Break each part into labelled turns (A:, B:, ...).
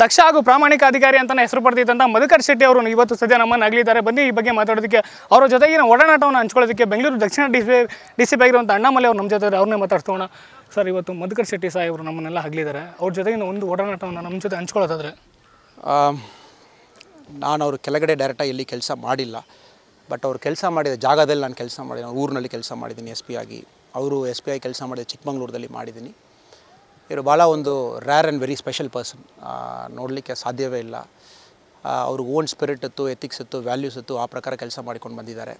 A: ದಕ್ಷ ಹಾಗೂ ಪ್ರಾಮಾಣಿಕ ಅಧಿಕಾರಿ ಅಂತ ಹೆಸರು ಪಡೆದಿದ್ದಂಥ ಮಧುಕರ್ ಶೆಟ್ಟಿ ಅವರು ಇವತ್ತು ಸದ್ಯ ನಮ್ಮನ್ನು ಅಗಲಿದ್ದಾರೆ ಬನ್ನಿ ಈ ಬಗ್ಗೆ ಮಾತಾಡೋದಕ್ಕೆ. ಅವರ ಜೊತೆಗಿನ ಒಡನಾಟವನ್ನು ಹಂಚ್ಕೊಳ್ಳೋದಕ್ಕೆ ಬೆಂಗಳೂರು ದಕ್ಷಿಣ ಡಿ ಸಿ ಡಿ ಸಿ ಆಗಿರುವಂಥ ಅಣ್ಣಾಮಲೆ ಅವರು ನಮ್ಮ ಜೊತೆ ಅವ್ರನ್ನೇ ಮಾತಾಡ್ತೋಣ ಸರ್, ಇವತ್ತು ಮಧುಕರ್ ಶೆಟ್ಟಿ ಸಾಹೇಬರು ನಮ್ಮನ್ನೆಲ್ಲ ಅಗಲಿದ್ದಾರೆ ಅವ್ರ ಜೊತೆಗಿನ ಒಂದು ಒಡನಾಟವನ್ನು ನಮ್ಮ ಜೊತೆ ಹಂಚ್ಕೊಳ್ಳೋದಾದ್ರೆ?
B: ನಾನು ಅವ್ರ ಕೆಳಗಡೆ ಡೈರೆಕ್ಟಾಗಿ ಇಲ್ಲಿ ಕೆಲಸ ಮಾಡಿಲ್ಲ. ಬಟ್ ಅವ್ರು ಕೆಲಸ ಮಾಡಿದ ಜಾಗದಲ್ಲಿ ನಾನು ಕೆಲಸ ಮಾಡಿದ್ದೀನಿ ಊರಿನಲ್ಲಿ ಕೆಲಸ ಮಾಡಿದ್ದೀನಿ ಎಸ್ ಪಿ ಆಗಿ. ಅವರು ಎಸ್ ಪಿ ಆಗಿ ಕೆಲಸ ಮಾಡಿದ ಚಿಕ್ಕಮಂಗ್ಳೂರಲ್ಲಿ ಮಾಡಿದ್ದೀನಿ. ಇವರು ಭಾಳ ಒಂದು rare and very special person ನೋಡಲಿಕ್ಕೆ ಸಾಧ್ಯವೇ ಇಲ್ಲ. ಅವ್ರಿಗೆ ಓನ್ ಸ್ಪಿರಿಟ್ ಇತ್ತು ಎಥಿಕ್ಸ್ ಇತ್ತು ವ್ಯಾಲ್ಯೂಸ್ ಇತ್ತು, ಆ ಪ್ರಕಾರ ಕೆಲಸ ಮಾಡಿಕೊಂಡು ಬಂದಿದ್ದಾರೆ.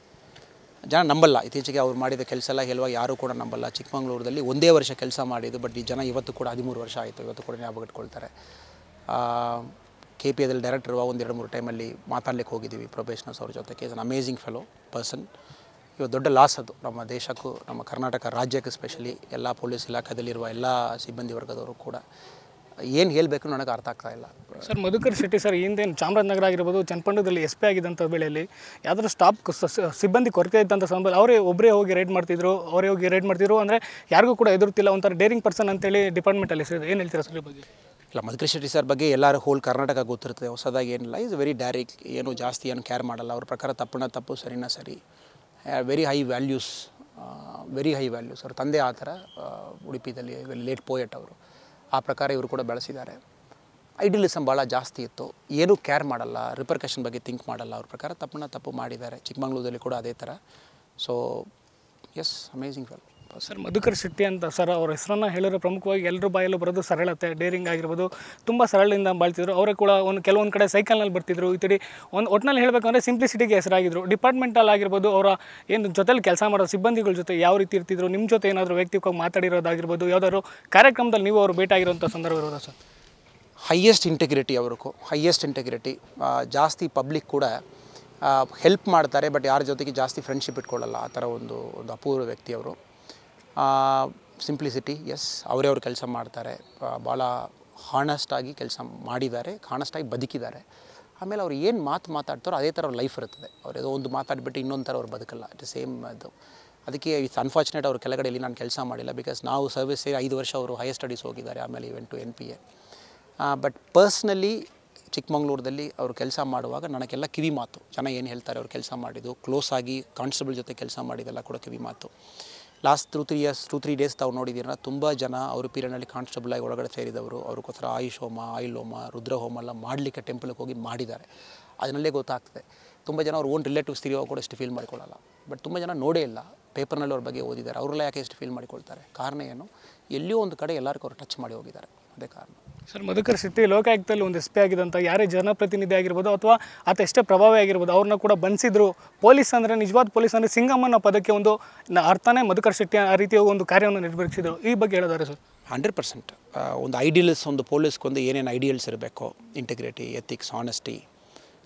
B: ಜನ ನಂಬಲ್ಲ. ಇತ್ತೀಚೆಗೆ ಅವ್ರು ಮಾಡಿದ ಕೆಲಸ ಎಲ್ಲ ಹೇಳುವಾಗ ಯಾರೂ ಕೂಡ ನಂಬಲ್ಲ. ಚಿಕ್ಕಮಂಗ್ಳೂರಲ್ಲಿ ಒಂದೇ ವರ್ಷ ಕೆಲಸ ಮಾಡಿದ್ದು ಬಟ್ ಈ ಜನ ಇವತ್ತು ಕೂಡ ಹದಿಮೂರು ವರ್ಷ ಆಯಿತು, ಇವತ್ತು ಕೂಡ ಜ್ಞಾಪಕ ಇಟ್ಕೊಳ್ತಾರೆ. ಕೆ ಪಿ ಎದಲ್ಲಿ ಡೈರೆಕ್ಟರ್ ಒಂದು ಎರಡು ಮೂರು ಟೈಮಲ್ಲಿ ಮಾತಾಡ್ಲಿಕ್ಕೆ ಹೋಗಿದ್ದೀವಿ. ಪ್ರೊಬೇಷನರ್ಸ್ ಅವ್ರ ಜೊತೆಗೆ is an amazing fellow person ಇವತ್ತು ದೊಡ್ಡ ಲಾಸ್ ಅದು. ನಮ್ಮ ದೇಶಕ್ಕೂ ನಮ್ಮ ಕರ್ನಾಟಕ ರಾಜ್ಯಕ್ಕೆ ಸ್ಪೆಷಲಿ ಎಲ್ಲ ಪೊಲೀಸ್ ಇಲಾಖೆಯಲ್ಲಿರುವ ಎಲ್ಲ ಸಿಬ್ಬಂದಿ ವರ್ಗದವರು ಕೂಡ. ಏನು ಹೇಳಬೇಕು ನನಗೆ ಅರ್ಥ ಆಗ್ತಾ ಇಲ್ಲ.
A: ಸರ್ ಮಧುಕರ್ ಶೆಟ್ಟಿ ಸರ್ ಹಿಂದೇನು ಚಾಮರಾಜನಗರ ಆಗಿರ್ಬೋದು ಚನ್ನಪಟ್ಟಣದಲ್ಲಿ ಎಸ್ ಪಿ ಆಗಿದ್ದಂಥ ವೇಳೆಯಲ್ಲಿ ಯಾವ್ದಾದ್ರು ಸ್ಟಾಪ್ ಸಿಬ್ಬಂದಿ ಕೊರತೆ ಇದ್ದಂಥ ಸಂದರ್ಭದಲ್ಲಿ ಅವರೇ ಒಬ್ಬರೇ ಹೋಗಿ ರೈಡ್ ಮಾಡ್ತಿದ್ರು ಅವರೇ ಹೋಗಿ ರೈಡ್ ಮಾಡ್ತಿದ್ರು ಅಂದರೆ ಯಾರಿಗೂ ಕೂಡ ಎದುರುತ್ತಿಲ್ಲ ಒಂಥರ ಡೇರಿಂಗ್ ಪರ್ಸನ್ ಅಂತೇಳಿ ಡಿಪಾರ್ಟ್ಮೆಂಟಲ್ಲಿ ಸರ್ ಏನು ಹೇಳ್ತೀರಾ ಸರ್ ಬಗ್ಗೆ?
B: ಇಲ್ಲ ಮಧುಕರ್ ಶೆಟ್ಟಿ ಸರ್ ಬಗ್ಗೆ ಎಲ್ಲರೂ ಹೋಲ್ ಕರ್ನಾಟಕ ಗೊತ್ತಿರುತ್ತೆ. ಹೊಸದಾಗಿ ಏನಿಲ್ಲ. ಇಸ್ ವೆರಿ ಡೈರೆಕ್ಟ್ ಏನು ಜಾಸ್ತಿ ಏನು ಕೇರ್ ಮಾಡಲ್ಲ. ಅವ್ರ ಪ್ರಕಾರ ತಪ್ಪಣ ತಪ್ಪು ಸರಿನಾ ಸರಿ. Very high values very high values ಅವ್ರ ತಂದೆ ಆ ಥರ ಉಡುಪಿದಲ್ಲಿ ಲೇಟ್ ಪೋಯೆಟ್ ಅವರು. ಆ ಪ್ರಕಾರ ಇವರು ಕೂಡ ಬೆಳೆಸಿದ್ದಾರೆ. ಐಡಿಯಲಿಸಮ್ ಭಾಳ ಜಾಸ್ತಿ ಇತ್ತು. ಏನೂ ಕೇರ್ ಮಾಡಲ್ಲ ರಿಪರ್ಕಷನ್ ಬಗ್ಗೆ ಥಿಂಕ್ ಮಾಡಲ್ಲ. ಅವ್ರ ಪ್ರಕಾರ ತಪ್ಪನ್ನ ತಪ್ಪು ಮಾಡಿದ್ದಾರೆ. ಚಿಕ್ಕಮಂಗ್ಳೂರಲ್ಲಿ ಕೂಡ ಅದೇ ಥರ. So is amazing fellow
A: sir, Madhukar Shetty ಅಂತ ಸರ್, ಅವ್ರ ಹೆಸರನ್ನು ಹೇಳಿರೋ ಪ್ರಮುಖವಾಗಿ ಎಲ್ಲರ ಬಾಯಲ್ಲೂ ಬರೋದು ಸರಳತೆ, ಡೇರಿಂಗ್ ಆಗಿರ್ಬೋದು, ತುಂಬ ಸರಳದಿಂದ ಬಾಳ್ತಿದ್ರು. ಅವರೇ ಕೂಡ ಒಂದು ಕೆಲವೊಂದು ಕಡೆ ಸೈಕಲ್ನಲ್ಲಿ ಬರ್ತಿದ್ರು. ಈ ತಡಿ ಒಂದು ಒಟ್ಟಿನಲ್ಲಿ ಹೇಳಬೇಕಂದ್ರೆ ಸಿಂಪ್ಲಿಸಿಟಿಗೆ ಹೆಸರಾಗಿದ್ರು. ಡಿಪಾರ್ಟ್ಮೆಂಟಲ್ಲಿ ಆಗಿರ್ಬೋದು, ಅವರ ಏನು ಜೊತೆಲಿ ಕೆಲಸ ಮಾಡೋ ಸಿಬ್ಬಂದಿಗಳ ಜೊತೆ ಯಾವ ರೀತಿ ಇರ್ತಿದ್ರು ನಿಮ್ಮ ಜೊತೆ ಏನಾದರೂ ವೈಯಕ್ತಿಕವಾಗಿ ಮಾತಾಡಿರೋದಾಗಿರ್ಬೋದು, ಯಾವುದಾದ್ರು ಕಾರ್ಯಕ್ರಮದಲ್ಲಿ ನೀವು ಅವರು ಭೇಟಿ ಆಗಿರೋಂಥ ಸಂದರ್ಭ ಇರೋದ ಸರ್?
B: ಹೈಯೆಸ್ಟ್ ಇಂಟೆಗ್ರಿಟಿ ಅವ್ರಿಗೂ ಹೈಯೆಸ್ಟ್ ಇಂಟೆಗ್ರಿಟಿ ಜಾಸ್ತಿ ಪಬ್ಲಿಕ್ ಕೂಡ ಹೆಲ್ಪ್ ಮಾಡ್ತಾರೆ ಬಟ್ ಯಾರ ಜೊತೆಗೆ ಜಾಸ್ತಿ ಫ್ರೆಂಡ್ಶಿಪ್ ಇಟ್ಕೊಳ್ಳಲ್ಲ. ಆ ಥರ ಒಂದು ಒಂದು ಅಪೂರ್ವ ವ್ಯಕ್ತಿ ಅವರು. ಸಿಂಪ್ಲಿಸಿಟಿ ಎಸ್ ಅವರೇ ಅವ್ರು ಕೆಲಸ ಮಾಡ್ತಾರೆ. ಭಾಳ ಹಾನೆಸ್ಟಾಗಿ ಕೆಲಸ ಮಾಡಿದ್ದಾರೆ ಹಾನೆಸ್ಟಾಗಿ ಬದುಕಿದ್ದಾರೆ. ಆಮೇಲೆ ಅವ್ರು ಏನು ಮಾತು ಮಾತಾಡ್ತಾರೋ ಅದೇ ಥರ ಅವ್ರ ಲೈಫ್ ಇರ್ತದೆ ಅವ್ರು ಏದೋ ಒಂದು ಮಾತಾಡಿಬಿಟ್ಟು ಇನ್ನೊಂದು ಥರ ಅವ್ರು ಬದುಕಲ್ಲ ಇಟ್ ಸೇಮ್ ಅದು. ಅದಕ್ಕೆ ಇಟ್ಸ್ ಅನ್ಫಾರ್ಚುನೇಟ್ ಅವ್ರ ಕೆಳಗಡೆ ಇಲ್ಲಿ ನಾನು ಕೆಲಸ ಮಾಡಿಲ್ಲ ಬಿಕಾಸ್ ನಾವು ಸರ್ವಿಸ್ ಐದು ವರ್ಷ ಅವರು ಹೈಯರ್ ಸ್ಟಡೀಸ್ ಹೋಗಿದ್ದಾರೆ, ಆಮೇಲೆ eventually N P A but personally ಚಿಕ್ಕಮಂಗ್ಳೂರದಲ್ಲಿ ಅವರು ಕೆಲಸ ಮಾಡುವಾಗ ನನಗೆಲ್ಲ ಕಿವಿ ಮಾತು. ಜನ ಏನು ಹೇಳ್ತಾರೆ ಅವ್ರು ಕೆಲಸ ಮಾಡಿದ್ದು ಕ್ಲೋಸ್ ಆಗಿ ಕಾನ್ಸ್ಟೇಬಲ್ ಜೊತೆ ಕೆಲಸ ಮಾಡಿದೆಲ್ಲ ಕೂಡ ಕಿವಿ ಮಾತು. Last two three years two three days ತಾವು ನೋಡಿದ್ದೀರ ತುಂಬ ಜನ ಅವರು ಪೀರಿಯಡ್ನಲ್ಲಿ ಕಾನ್ಸ್ಟೇಬಲ್ ಆಗಿ ಒಳಗಡೆ ಸೇರಿದವರು. ಅವ್ರಿಗೋಸ್ಕರ ಆಯುಷ್ ಹೋಮ ಆಯಿಲ್ ಹೋಮ ರುದ್ರ ಹೋಮ ಎಲ್ಲ ಮಾಡಲಿಕ್ಕೆ ಟೆಂಪಲ್ಗೆ ಹೋಗಿ ಮಾಡಿದ್ದಾರೆ. ಅದನ್ನಲ್ಲೇ ಗೊತ್ತಾಗ್ತದೆ. ತುಂಬ ಜನ ಅವ್ರ ಓನ್ ರಿಲೇಟಿವ್ಸ್ ತಿರುವಾಗ ಕೂಡ ಇಷ್ಟು ಫೀಲ್ ಮಾಡ್ಕೊಳ್ಳಲ್ಲ. ಬಟ್ ತುಂಬ ಜನ ನೋಡೇ ಇಲ್ಲ. ಪೇಪರ್ನಲ್ಲಿ ಅವ್ರ ಬಗ್ಗೆ ಓದಿದ್ದಾರೆ. ಅವರೆಲ್ಲ ಯಾಕೆ ಇಷ್ಟು ಫೀಲ್ ಮಾಡಿಕೊಳ್ತಾರೆ? ಕಾರಣ ಏನು? ಎಲ್ಲಿಯೋ ಒಂದು ಕಡೆ ಎಲ್ಲರಿಗೂ ಅವ್ರು ಟಚ್ ಮಾಡಿ ಹೋಗಿದ್ದಾರೆ. ಅದೇ ಕಾರಣ.
A: ಸರ್, ಮಧುಕರ್ ಶೆಟ್ಟಿ ಲೋಕಾಯುಕ್ತದಲ್ಲಿ ಒಂದು ಎಸ್ ಪಿ ಆಗಿದ್ದಂಥ ಯಾರೇ ಜನಪ್ರತಿನಿಧಿ ಆಗಿರ್ಬೋದು ಅಥವಾ ಆತ ಎಷ್ಟೇ ಪ್ರಭಾವಿ ಆಗಿರ್ಬೋದು, ಅವ್ರನ್ನ ಕೂಡ ಬಂಧಿಸಿದ್ರು. ಪೊಲೀಸ್ ಅಂದರೆ, ನಿಜವಾದ ಪೊಲೀಸ್ ಅಂದರೆ ಸಿಂಗಮ್ಮನ ಪದಕ್ಕೆ ಒಂದು ಅರ್ಥನೇ ಮಧುಕರ್ ಶೆಟ್ಟಿ ಆ ರೀತಿಯ ಒಂದು ಕಾರ್ಯವನ್ನು ನಿರ್ವಹಿಸಿದ್ರು. ಈ ಬಗ್ಗೆ ಹೇಳೋದಾರೆ ಸರ್.
B: Hundred percent. ಒಂದು ಐಡಿಯಲ್ಸ್ ಒಂದು ಪೊಲೀಸ್ಗೊಂದು ಏನೇನು ಐಡಿಯಲ್ಸ್ ಇರಬೇಕು ಇಂಟಿಗ್ರಿಟಿ ಎಥಿಕ್ಸ್ ಆನೆಸ್ಟಿ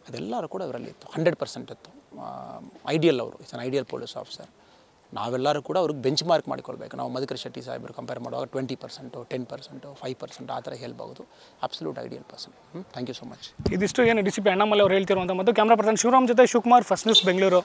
B: ಅದೆಲ್ಲರೂ ಕೂಡ ಅದರಲ್ಲಿ ಇತ್ತು. ಹಂಡ್ರೆಡ್ ಪರ್ಸೆಂಟ್ ಇತ್ತು. ಐಡಿಯಲ್ ಅವರು it's an ideal police officer ನಾವೆಲ್ಲರೂ ಕೂಡ ಅವ್ರಿಗೆ ಬೆಂಚ್ ಮಾರ್ಕ್ ಮಾಡಿಕೊಳ್ಬೇಕು. ನಾವು ಮಧುಕರ್ ಶೆಟ್ಟಿ ಸಾಹೇಬರು ಕಂಪೇರ್ ಮಾಡುವಾಗ twenty percent ten percent five percent ಆ ಥರ ಹೇಳ್ಬೋದು absolute ideal person thank you so much
A: ಇದಿಷ್ಟು ಏನು ಡಿಸಿಪಿ ಸಿ ಅಣ್ಣಾಮಲೆ ಅವ್ರು ಹೇಳ್ತಿರುವಂಥ ಮತ್ತು ಕ್ಯಾಮ್ರಾ ಪರ್ಸನ್ ಶಿವರಾಮ್ ಜೊತೆ ಶಿವಕುಮಾರ್ ಫಸ್ಟ್ ನ್ಯೂಸ್ ಬೆಂಗಳೂರು.